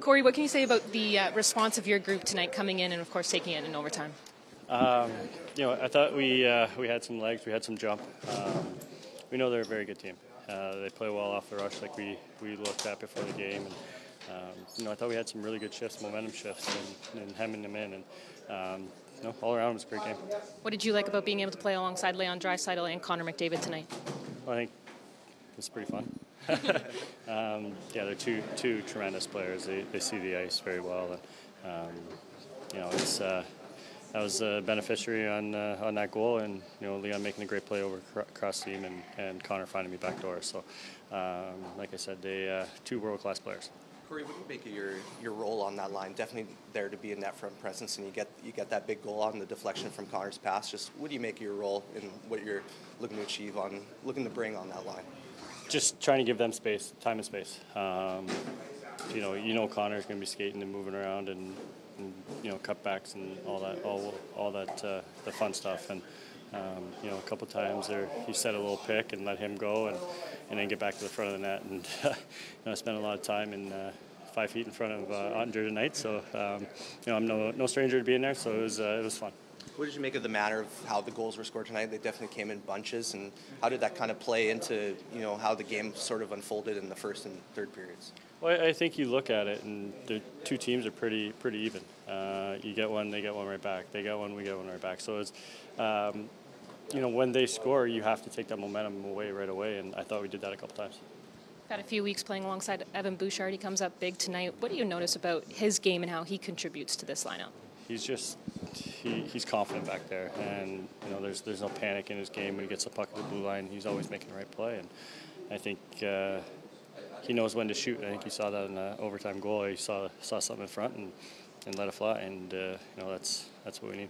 Corey, what can you say about the uh, response of your group tonight coming in and, of course, taking it in overtime? Um, you know, I thought we uh, we had some legs, we had some jump. Um, we know they're a very good team. Uh, they play well off the rush, like we, we looked at before the game. And, um, you know, I thought we had some really good shifts, momentum shifts, and, and hemming them in. And um, you know, all around it was a great game. What did you like about being able to play alongside Leon Draisaitl and Connor McDavid tonight? Well, I think it's pretty fun. Um, yeah, they're two two tremendous players. They, they see the ice very well, and um, you know it's uh, that was a beneficiary on uh, on that goal, and you know Leon making a great play over cross team, and, and Connor finding me back door. So, um, like I said, they uh, two world class players. Corey, what do you make of your, your role on that line? Definitely there to be in that front presence, and you get you get that big goal on the deflection from Connor's pass. Just what do you make of your role and what you're looking to achieve on looking to bring on that line? Just trying to give them space, time and space. Um, you know, you know Connor's going to be skating and moving around and, and, you know cutbacks and all that, all all that uh, the fun stuff. And um, you know, a couple times there, he set a little pick and let him go, and, and then get back to the front of the net. And you know, I spent a lot of time in uh, five feet in front of uh, Oettinger tonight, so um, you know, I'm no no stranger to being there. So it was uh, it was fun. What did you make of the manner of how the goals were scored tonight? They definitely came in bunches, and how did that kind of play into you know how the game sort of unfolded in the first and third periods? Well, I think you look at it, and the two teams are pretty pretty even. Uh, you get one, they get one right back. They get one, we get one right back. So it's um, you know, when they score, you have to take that momentum away right away, and I thought we did that a couple times. Got a few weeks playing alongside Evan Bouchard. He comes up big tonight. What do you notice about his game and how he contributes to this lineup? He's just he, he's confident back there, and you know there's there's no panic in his game when he gets the puck at the blue line. He's always making the right play, and I think uh, he knows when to shoot. I think he saw that in the overtime goal. He saw saw something in front and, and let it fly, and uh, you know that's that's what we need.